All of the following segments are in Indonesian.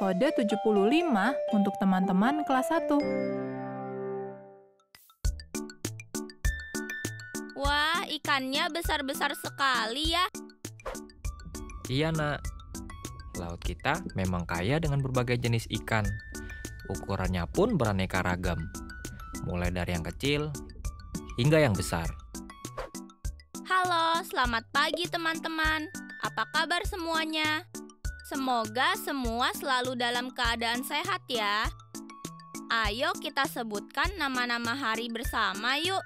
Episode 75 untuk teman-teman kelas 1 Wah, ikannya besar-besar sekali ya. Iya, Nak. Laut kita memang kaya dengan berbagai jenis ikan. Ukurannya pun beraneka ragam. Mulai dari yang kecil hingga yang besar. Halo, selamat pagi teman-teman. Apa kabar semuanya? Semoga semua selalu dalam keadaan sehat ya. Ayo kita sebutkan nama-nama hari bersama yuk.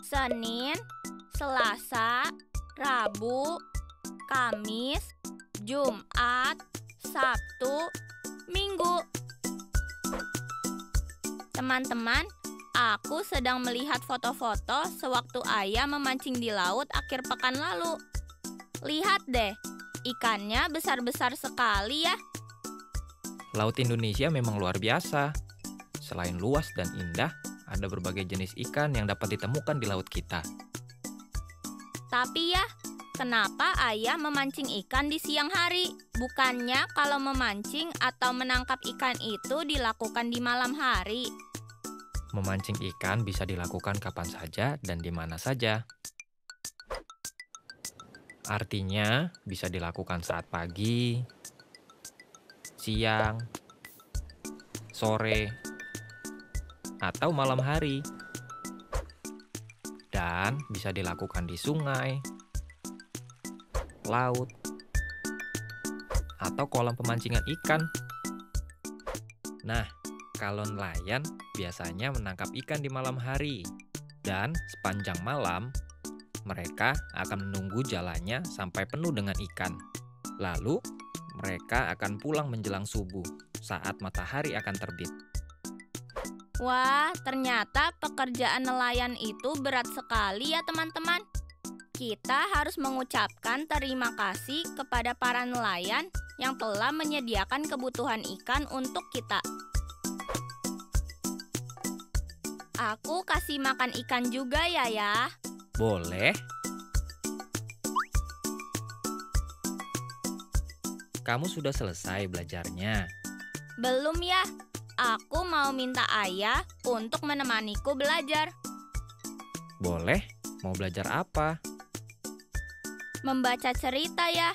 Senin, Selasa, Rabu, Kamis, Jumat, Sabtu, Minggu. Teman-teman, aku sedang melihat foto-foto sewaktu ayah memancing di laut akhir pekan lalu. Lihat deh, ikannya besar-besar sekali ya. Laut Indonesia memang luar biasa. Selain luas dan indah, ada berbagai jenis ikan yang dapat ditemukan di laut kita. Tapi ya, kenapa ayah memancing ikan di siang hari? Bukannya kalau memancing atau menangkap ikan itu dilakukan di malam hari. Memancing ikan bisa dilakukan kapan saja dan di mana saja. Artinya, bisa dilakukan saat pagi, siang, sore, atau malam hari. Dan bisa dilakukan di sungai, laut, atau kolam pemancingan ikan. Nah, kalau nelayan biasanya menangkap ikan di malam hari. Dan sepanjang malam, mereka akan menunggu jalannya sampai penuh dengan ikan. Lalu, mereka akan pulang menjelang subuh saat matahari akan terbit. Wah, ternyata pekerjaan nelayan itu berat sekali ya teman-teman. Kita harus mengucapkan terima kasih kepada para nelayan yang telah menyediakan kebutuhan ikan untuk kita. Aku kasih makan ikan juga ya ya. Boleh? Kamu sudah selesai belajarnya. Belum ya. Aku mau minta ayah untuk menemaniku belajar. Boleh? Mau belajar apa? Membaca cerita ya.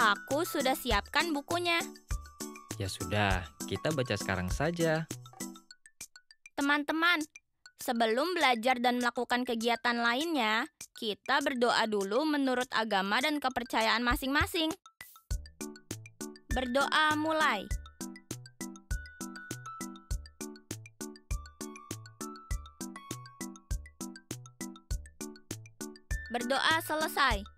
Aku sudah siapkan bukunya. Ya sudah, kita baca sekarang saja. Teman-teman, sebelum belajar dan melakukan kegiatan lainnya, kita berdoa dulu menurut agama dan kepercayaan masing-masing. Berdoa mulai. Berdoa selesai.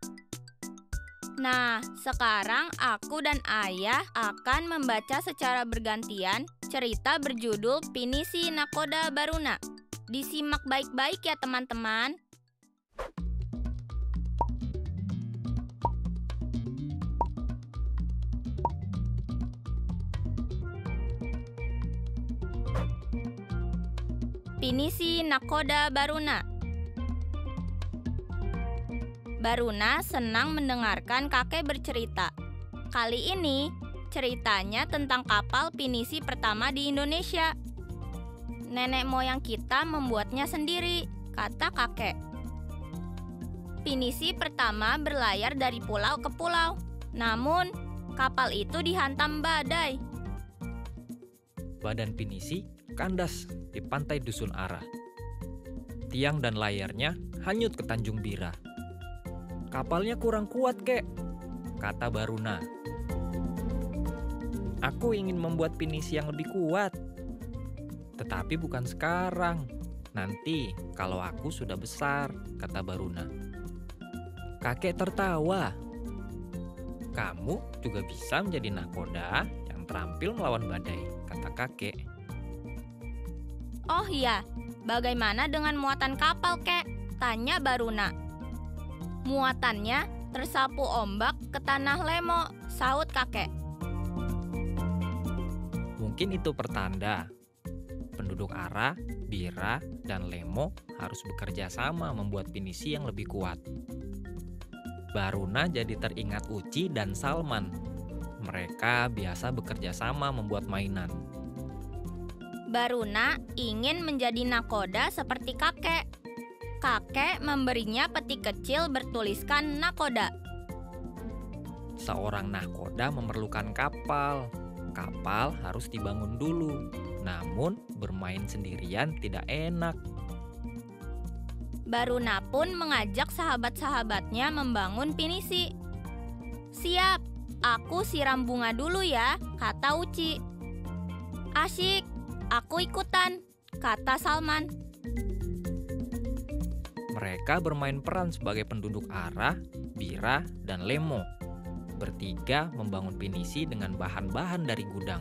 Nah, sekarang aku dan ayah akan membaca secara bergantian cerita berjudul Pinisi Nakoda Baruna. Disimak baik-baik ya teman-teman. Pinisi Nakoda Baruna Baruna senang mendengarkan kakek bercerita. Kali ini, ceritanya tentang kapal pinisi pertama di Indonesia. Nenek moyang kita membuatnya sendiri, kata kakek. Pinisi pertama berlayar dari pulau ke pulau. Namun, kapal itu dihantam badai. Badan pinisi kandas di pantai Dusun Arah. Tiang dan layarnya hanyut ke Tanjung Bira. Kapalnya kurang kuat, kek, kata Baruna. Aku ingin membuat pinisi yang lebih kuat. Tetapi bukan sekarang. Nanti kalau aku sudah besar, kata Baruna. Kakek tertawa. Kamu juga bisa menjadi nakoda yang terampil melawan badai, kata kakek. Oh iya, bagaimana dengan muatan kapal, kek? Tanya Baruna. Muatannya tersapu ombak ke tanah lemo, saut kakek. Mungkin itu pertanda. Penduduk Ara, Bira, dan Lemo harus bekerja sama membuat pinisi yang lebih kuat. Baruna jadi teringat Uci dan Salman. Mereka biasa bekerja sama membuat mainan. Baruna ingin menjadi nakoda seperti kakek. Kakek memberinya peti kecil bertuliskan nakoda. Seorang nakoda memerlukan kapal. Kapal harus dibangun dulu. Namun, bermain sendirian tidak enak. Baruna pun mengajak sahabat-sahabatnya membangun pinisi. Siap, aku siram bunga dulu ya, kata Uci. Asyik, aku ikutan, kata Salman. Mereka bermain peran sebagai penduduk Ara, Bira, dan Lemo. Bertiga membangun pinisi dengan bahan-bahan dari gudang.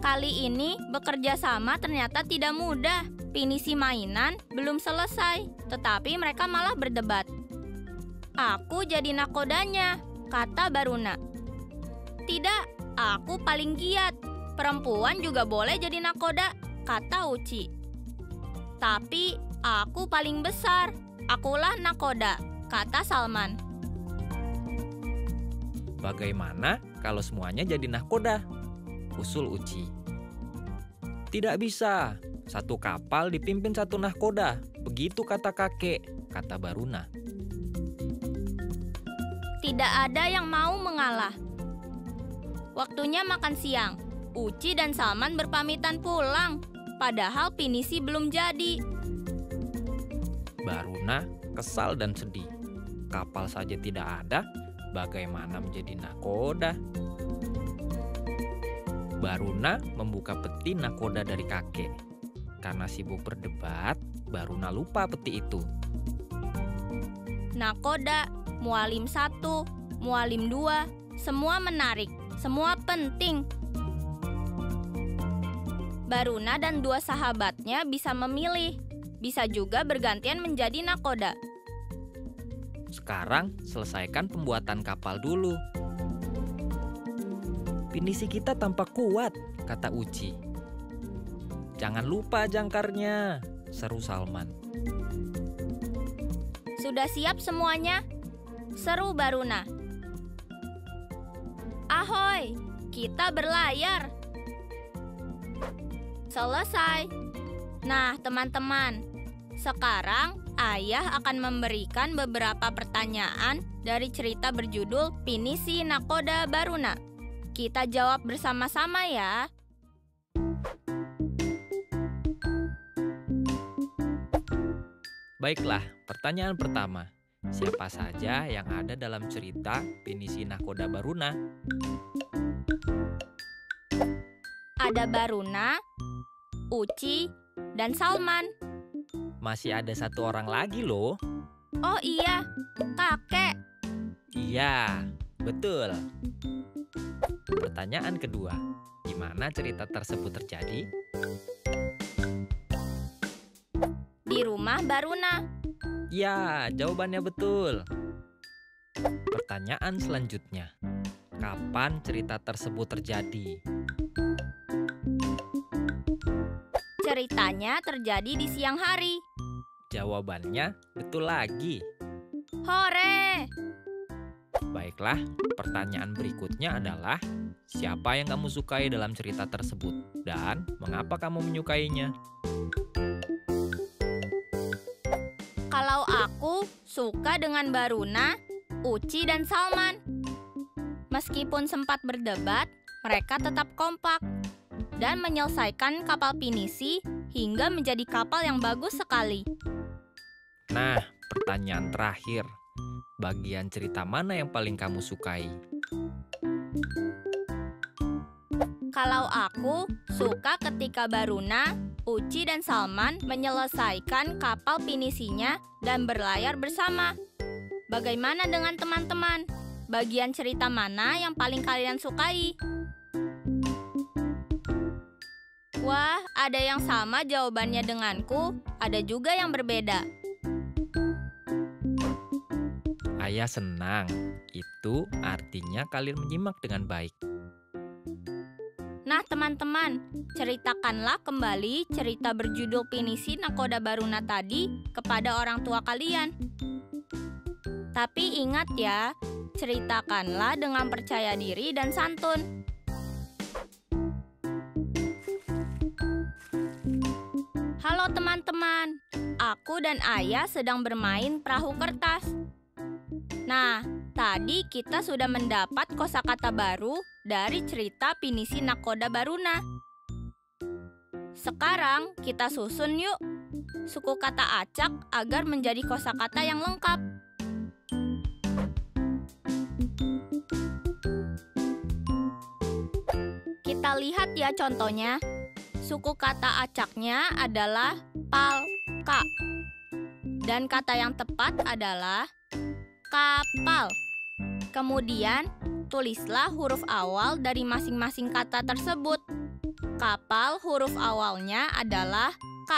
Kali ini bekerja sama ternyata tidak mudah. Pinisi mainan belum selesai, tetapi mereka malah berdebat. Aku jadi nakodanya, kata Baruna. Tidak, aku paling giat. Perempuan juga boleh jadi nakoda, kata Uci. Tapi aku paling besar, akulah nakoda, kata Salman. Bagaimana kalau semuanya jadi nahkoda? Usul Uci. Tidak bisa, satu kapal dipimpin satu nahkoda. Begitu kata kakek, kata Baruna. Tidak ada yang mau mengalah. Waktunya makan siang. Uci dan Salman berpamitan pulang. Padahal pinisi belum jadi. Baruna kesal dan sedih. Kapal saja tidak ada, bagaimana menjadi nakoda? Baruna membuka peti nakoda dari kakek. Karena sibuk berdebat, Baruna lupa peti itu. Nakoda, mualim satu, mualim dua, semua menarik, semua penting. Baruna dan dua sahabatnya bisa memilih, bisa juga bergantian menjadi nakoda. Sekarang selesaikan pembuatan kapal dulu. Pinisi kita tampak kuat, kata Uci. Jangan lupa jangkarnya, seru Salman. Sudah siap semuanya? Seru Baruna. Ahoy, kita berlayar. Selesai. Nah, teman-teman, sekarang ayah akan memberikan beberapa pertanyaan dari cerita berjudul Pinisi Nakoda Baruna. Kita jawab bersama-sama ya. Baiklah, pertanyaan pertama. Siapa saja yang ada dalam cerita Pinisi Nakoda Baruna? Ada Baruna, Uci, dan Salman. Masih ada satu orang lagi loh. Oh iya, kakek. Iya, betul. Pertanyaan kedua, gimana cerita tersebut terjadi? Di rumah Baruna. Ya, jawabannya betul. Pertanyaan selanjutnya, kapan cerita tersebut terjadi? Ceritanya terjadi di siang hari. Jawabannya betul lagi. Hore! Baiklah, pertanyaan berikutnya adalah siapa yang kamu sukai dalam cerita tersebut dan mengapa kamu menyukainya? Kalau aku suka dengan Baruna, Uci, dan Salman. Meskipun sempat berdebat, mereka tetap kompak dan menyelesaikan kapal pinisi hingga menjadi kapal yang bagus sekali. Nah, pertanyaan terakhir. Bagian cerita mana yang paling kamu sukai? Kalau aku suka ketika Baruna Uci dan Salman menyelesaikan kapal pinisinya dan berlayar bersama. Bagaimana dengan teman-teman? Bagian cerita mana yang paling kalian sukai? Wah, ada yang sama jawabannya denganku, ada juga yang berbeda. Ayah senang. Itu artinya kalian menyimak dengan baik. Nah, teman-teman, ceritakanlah kembali cerita berjudul Pinisi Nakoda Baruna tadi kepada orang tua kalian. Tapi ingat ya, ceritakanlah dengan percaya diri dan santun. Halo teman-teman, aku dan ayah sedang bermain perahu kertas. Nah, Tadi kita sudah mendapat kosakata baru dari cerita Pinisi Nakoda Baruna. Sekarang kita susun yuk suku kata acak agar menjadi kosakata yang lengkap. Kita lihat ya contohnya. Suku kata acaknya adalah palka. Dan kata yang tepat adalah kapal. Kemudian, tulislah huruf awal dari masing-masing kata tersebut. Kapal huruf awalnya adalah K.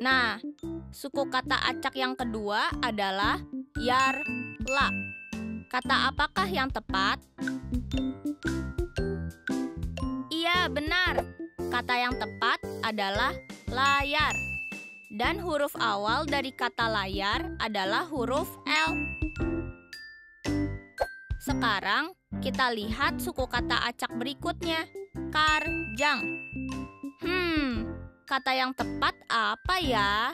Nah, suku kata acak yang kedua adalah yarla. Kata apakah yang tepat? Iya, benar. Kata yang tepat adalah layar. Dan huruf awal dari kata layar adalah huruf L. Sekarang kita lihat suku kata acak berikutnya. Karjang. Hmm, kata yang tepat apa ya?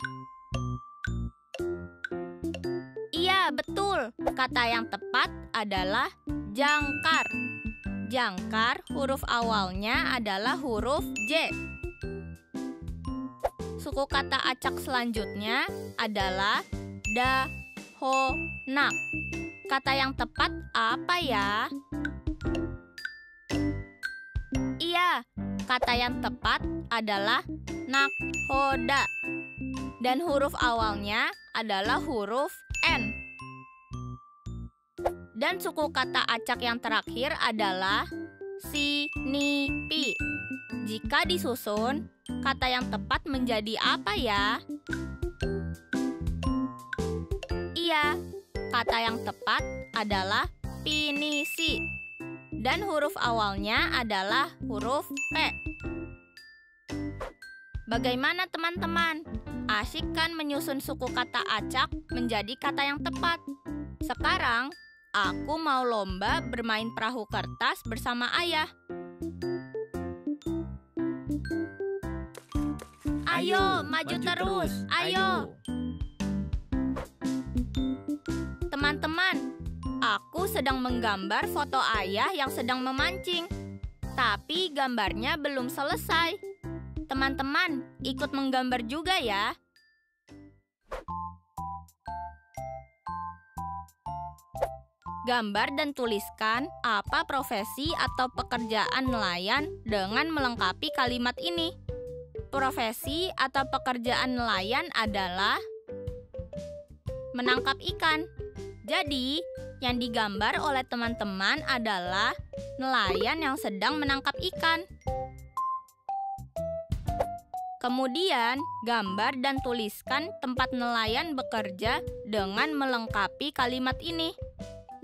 Iya, betul. Kata yang tepat adalah jangkar. Jangkar huruf awalnya adalah huruf J. Suku kata acak selanjutnya adalah dahonak. Kata yang tepat apa ya? Iya, kata yang tepat adalah nakhoda. Dan huruf awalnya adalah huruf N. Dan suku kata acak yang terakhir adalah si, ni, pi. Jika disusun, kata yang tepat menjadi apa ya? Iya, Kata yang tepat adalah pinisi. Dan huruf awalnya adalah huruf P. Bagaimana teman-teman? Asyik kan menyusun suku kata acak menjadi kata yang tepat? Sekarang, aku mau lomba bermain perahu kertas bersama ayah. Ayo, maju, maju terus. Ayo. Teman-teman, aku sedang menggambar foto ayah yang sedang memancing. Tapi gambarnya belum selesai. Teman-teman, ikut menggambar juga ya. Gambar dan tuliskan apa profesi atau pekerjaan nelayan dengan melengkapi kalimat ini. Profesi atau pekerjaan nelayan adalah menangkap ikan. Jadi, yang digambar oleh teman-teman adalah nelayan yang sedang menangkap ikan. Kemudian, gambar dan tuliskan tempat nelayan bekerja dengan melengkapi kalimat ini.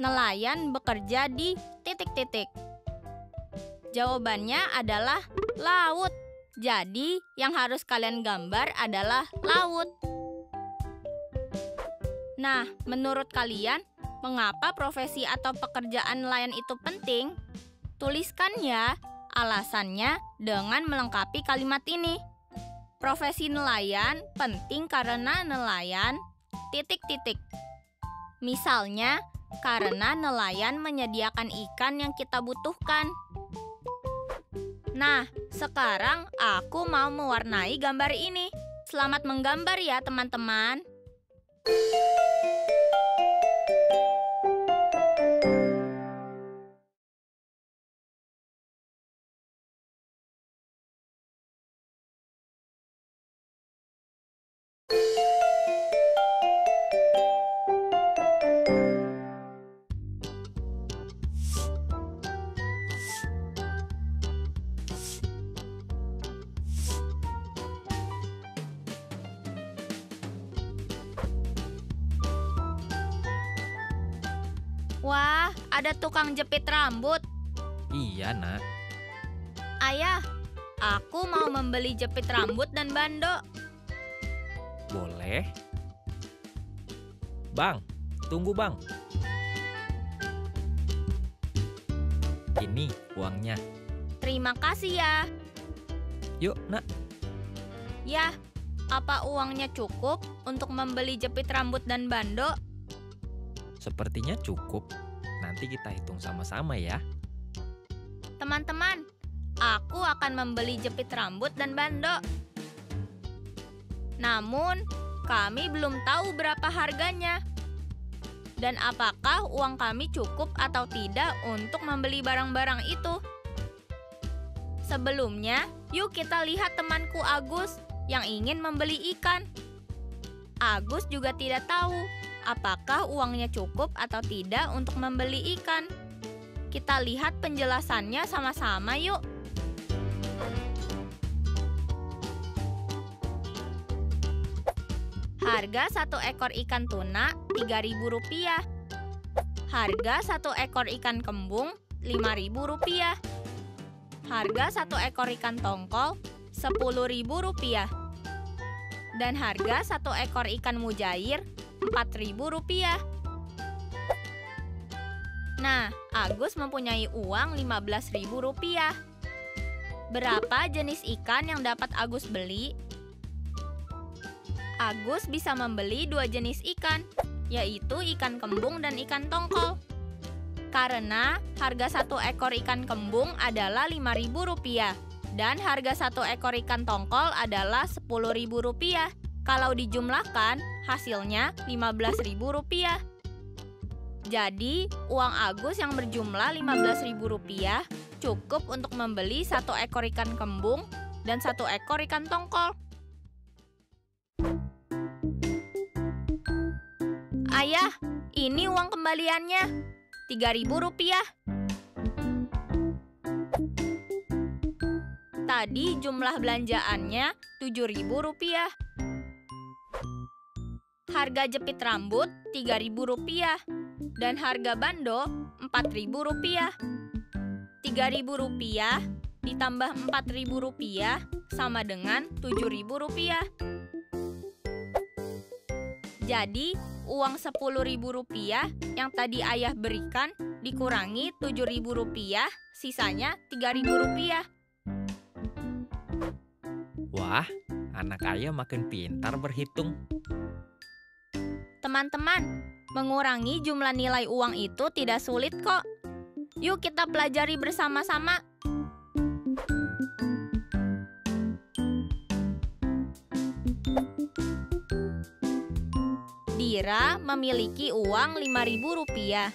Nelayan bekerja di titik-titik. Jawabannya adalah laut. Jadi, yang harus kalian gambar adalah laut. Nah, menurut kalian, mengapa profesi atau pekerjaan nelayan itu penting? Tuliskan ya alasannya dengan melengkapi kalimat ini. Profesi nelayan penting karena nelayan titik-titik. Misalnya, karena nelayan menyediakan ikan yang kita butuhkan. Nah, sekarang aku mau mewarnai gambar ini. Selamat menggambar ya, teman-teman. Ada tukang jepit rambut. Iya, nak. Ayah, aku mau membeli jepit rambut dan bando. Boleh. Bang, tunggu bang. Ini uangnya. Terima kasih ya. Yuk, nak. Ya, apa uangnya cukup untuk membeli jepit rambut dan bando? Sepertinya cukup. Nanti kita hitung sama-sama ya. Teman-teman, aku akan membeli jepit rambut dan bando. Namun, kami belum tahu berapa harganya. Dan apakah uang kami cukup atau tidak untuk membeli barang-barang itu? Sebelumnya, yuk kita lihat temanku Agus yang ingin membeli ikan. Agus juga tidak tahu apakah uangnya cukup atau tidak untuk membeli ikan. Kita lihat penjelasannya sama-sama yuk. Harga satu ekor ikan tuna Rp3.000. Harga satu ekor ikan kembung Rp5.000. Harga satu ekor ikan tongkol Rp10.000. Dan harga satu ekor ikan mujair Rp4.000. Nah, Agus mempunyai uang Rp15.000. Berapa jenis ikan yang dapat Agus beli? Agus bisa membeli dua jenis ikan, yaitu ikan kembung dan ikan tongkol. Karena harga satu ekor ikan kembung adalah Rp5.000 dan harga satu ekor ikan tongkol adalah Rp10.000. Kalau dijumlahkan, hasilnya Rp15.000. Jadi, uang Agus yang berjumlah Rp15.000 cukup untuk membeli satu ekor ikan kembung dan satu ekor ikan tongkol. Ayah, ini uang kembaliannya. Rp3.000. Tadi jumlah belanjaannya Rp7.000. Harga jepit rambut Rp3.000 dan harga bando Rp4.000. Rp3.000 ditambah Rp4.000 sama dengan Rp7.000. Jadi, uang Rp10.000 yang tadi ayah berikan dikurangi Rp7.000, sisanya Rp3.000. Wah, anak ayah makin pintar berhitung. Teman-teman, mengurangi jumlah nilai uang itu tidak sulit kok. Yuk kita pelajari bersama-sama. Dira memiliki uang Rp5.000.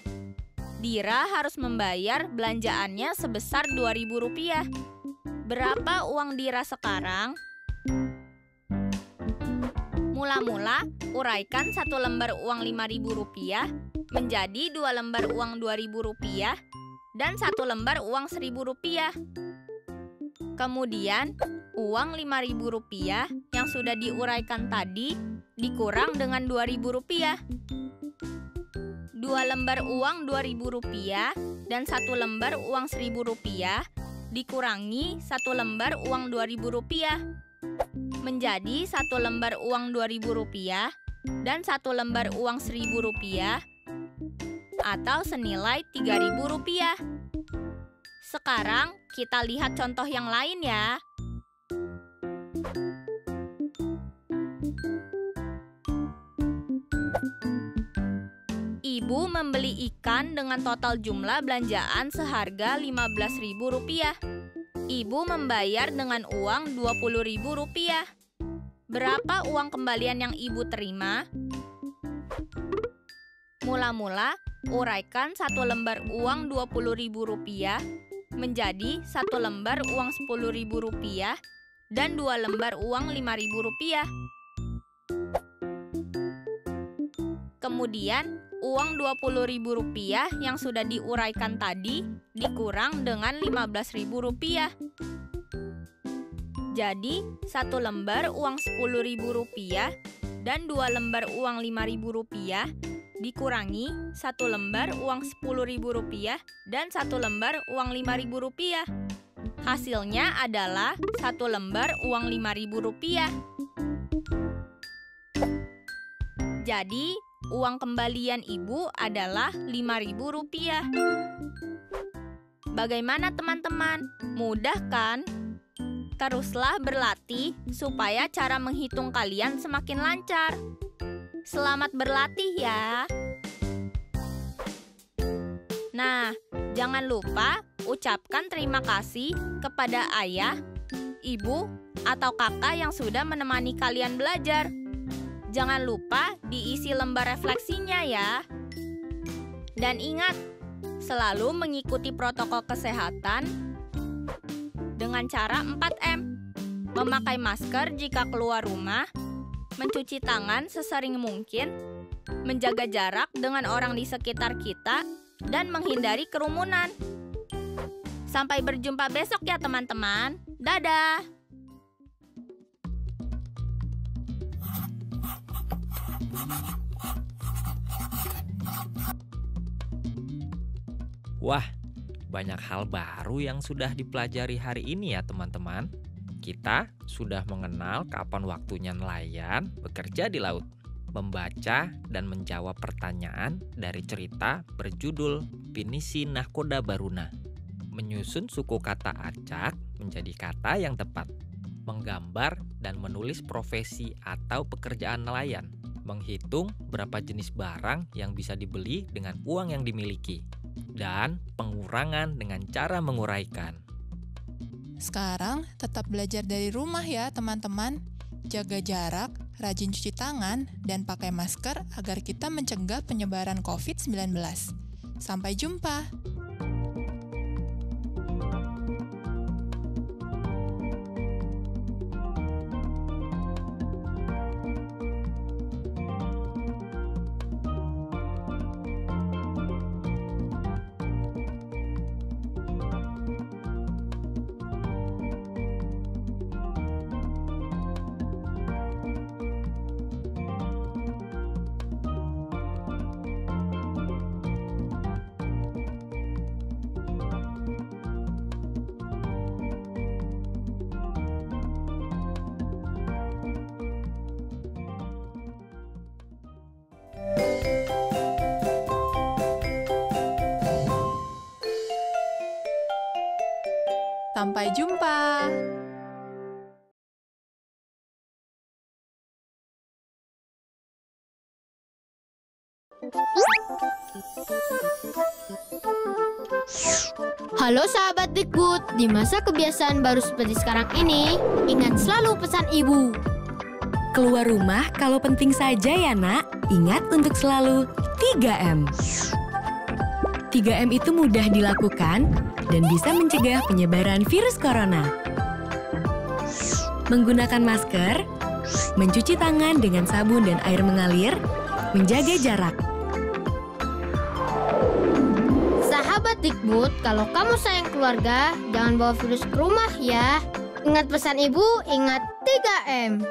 Dira harus membayar belanjaannya sebesar Rp2.000. Berapa uang Dira sekarang? Mula-mula, uraikan satu lembar uang Rp5.000 menjadi dua lembar uang Rp2.000 dan satu lembar uang Rp1.000. Kemudian, uang Rp5.000 yang sudah diuraikan tadi dikurang dengan Rp2.000. Dua lembar uang Rp2.000 dan satu lembar uang Rp1.000 dikurangi satu lembar uang Rp2.000 menjadi satu lembar uang Rp2.000 dan satu lembar uang Rp1.000 atau senilai Rp3.000. Sekarang kita lihat contoh yang lain ya. Ibu membeli ikan dengan total jumlah belanjaan seharga Rp15.000. Ibu membayar dengan uang Rp20.000. Berapa uang kembalian yang ibu terima? Mula-mula, uraikan satu lembar uang Rp20.000 menjadi satu lembar uang Rp10.000 dan dua lembar uang Rp5.000. Kemudian, uang Rp20.000 yang sudah diuraikan tadi dikurang dengan Rp15.000. Jadi, satu lembar uang Rp10.000 dan dua lembar uang Rp5.000 dikurangi satu lembar uang Rp10.000 dan satu lembar uang Rp5.000. Hasilnya adalah satu lembar uang Rp5.000. Jadi, uang kembalian ibu adalah Rp5.000. Bagaimana teman-teman? Mudah kan? Teruslah berlatih supaya cara menghitung kalian semakin lancar. Selamat berlatih ya. Nah, jangan lupa ucapkan terima kasih kepada ayah, ibu, atau kakak yang sudah menemani kalian belajar. Jangan lupa diisi lembar refleksinya ya. Dan ingat, selalu mengikuti protokol kesehatan dengan cara 4M. Memakai masker jika keluar rumah, mencuci tangan sesering mungkin, menjaga jarak dengan orang di sekitar kita, dan menghindari kerumunan. Sampai berjumpa besok ya teman-teman. Dadah! Wah, banyak hal baru yang sudah dipelajari hari ini ya teman-teman. Kita sudah mengenal kapan waktunya nelayan bekerja di laut, membaca dan menjawab pertanyaan dari cerita berjudul Pinisi Nahkoda Baruna, menyusun suku kata acak menjadi kata yang tepat, menggambar dan menulis profesi atau pekerjaan nelayan, menghitung berapa jenis barang yang bisa dibeli dengan uang yang dimiliki, dan pengurangan dengan cara menguraikan. Sekarang tetap belajar dari rumah ya teman-teman. Jaga jarak, rajin cuci tangan, dan pakai masker agar kita mencegah penyebaran COVID-19. Sampai jumpa! Sampai jumpa. Halo sahabat Dikbud, di masa kebiasaan baru seperti sekarang ini, ingat selalu pesan ibu. Keluar rumah kalau penting saja ya nak, ingat untuk selalu 3M. 3M itu mudah dilakukan dan bisa mencegah penyebaran virus corona. Menggunakan masker, mencuci tangan dengan sabun dan air mengalir, menjaga jarak. Sahabat Dikbud, kalau kamu sayang keluarga, jangan bawa virus ke rumah ya. Ingat pesan ibu, ingat 3M.